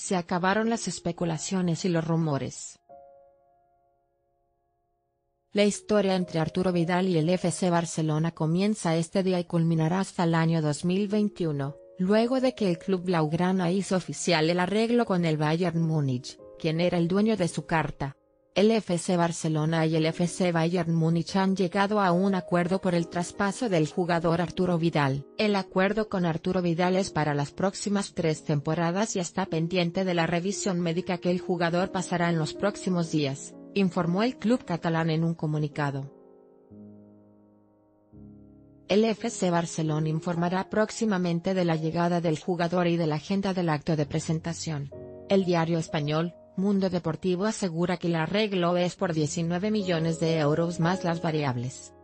Se acabaron las especulaciones y los rumores. La historia entre Arturo Vidal y el FC Barcelona comienza este día y culminará hasta el año 2021, luego de que el club blaugrana hizo oficial el arreglo con el Bayern Múnich, quien era el dueño de su carta. El FC Barcelona y el FC Bayern Múnich han llegado a un acuerdo por el traspaso del jugador Arturo Vidal. El acuerdo con Arturo Vidal es para las próximas tres temporadas y está pendiente de la revisión médica que el jugador pasará en los próximos días informó el club catalán en un comunicado. El FC Barcelona informará próximamente de la llegada del jugador y de la agenda del acto de presentación. El diario español, Mundo Deportivo asegura que el arreglo es por 19 millones de euros más las variables.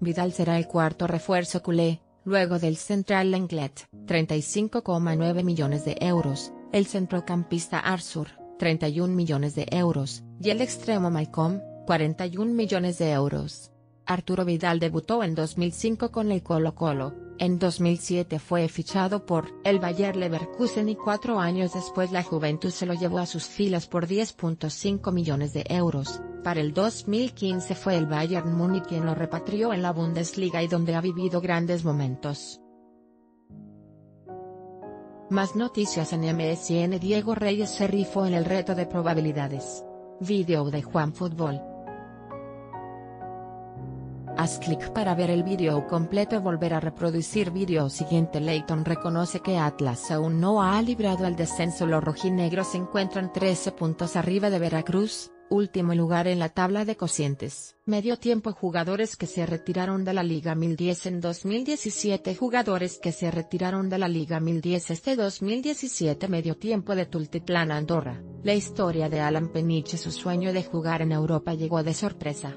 Vidal será el cuarto refuerzo culé, luego del Central Lenglet, 35,9 millones de euros, el centrocampista Arsur, 31 millones de euros, y el extremo Malcolm, 41 millones de euros. Arturo Vidal debutó en 2005 con el Colo Colo, en 2007 fue fichado por el Bayer Leverkusen y cuatro años después la Juventus se lo llevó a sus filas por 10.5 millones de euros. Para el 2015 fue el Bayern Múnich quien lo repatrió en la Bundesliga y donde ha vivido grandes momentos. Más noticias en MSN Diego Reyes se rifó en el reto de probabilidades. Video de Juan Fútbol. Haz clic para ver el video completo y volver a reproducir video siguiente Leighton reconoce que Atlas aún no ha librado el descenso los rojinegros se encuentran 13 puntos arriba de Veracruz, último lugar en la tabla de cocientes. Medio tiempo jugadores que se retiraron de la Liga 1010 en 2017 Jugadores que se retiraron de la Liga 1010 este 2017 Medio tiempo de Tultitlán Andorra. La historia de Alan Peniche su sueño de jugar en Europa llegó de sorpresa.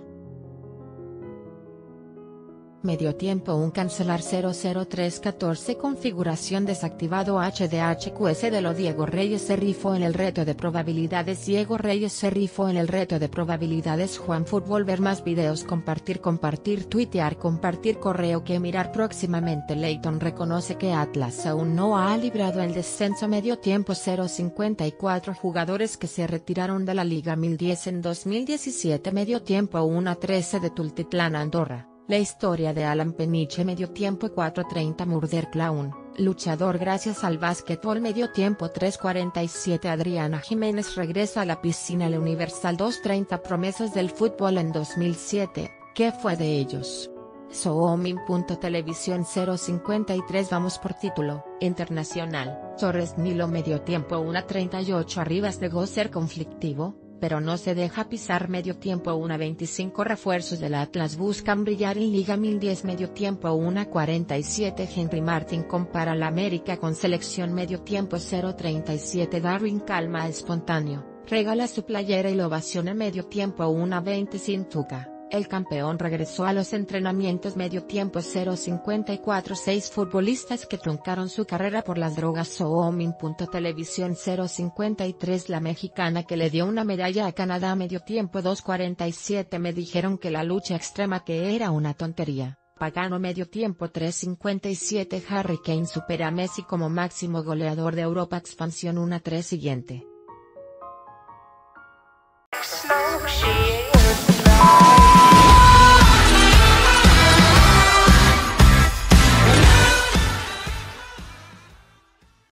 Medio tiempo un cancelar 00314 configuración desactivado HDHQS de lo Diego Reyes se rifó en el reto de probabilidades. Diego Reyes se rifó en el reto de probabilidades. Juan Fútbol ver más videos compartir compartir tuitear compartir correo que mirar próximamente. Leighton reconoce que Atlas aún no ha librado el descenso. Medio tiempo 054 jugadores que se retiraron de la Liga 1010 en 2017 medio tiempo 1 a 13 de Tultitlán Andorra. La historia de Alan Peniche Medio tiempo 4.30 Murder Clown, luchador gracias al básquetbol Medio tiempo 3.47 Adriana Jiménez regresa a la piscina La Universal 2.30 Promesas del fútbol en 2007, ¿qué fue de ellos? Televisión 053 Vamos por título, Internacional, Torres Nilo Medio tiempo 1.38 Arribas de Gozer conflictivo, pero no se deja pisar medio tiempo una 25 refuerzos del Atlas buscan brillar en Liga 1010 medio tiempo una 47 Henry Martin compara la América con selección medio tiempo 037 Darwin calma espontáneo, regala su playera y lo ovaciona medio tiempo una 20 sin tuca. El campeón regresó a los entrenamientos medio tiempo 054 6 futbolistas que truncaron su carrera por las drogas Televisión 053 La mexicana que le dio una medalla a Canadá medio tiempo 247 me dijeron que la lucha extrema que era una tontería. Pagano medio tiempo 357 Harry Kane supera a Messi como máximo goleador de Europa expansión 1-3 siguiente.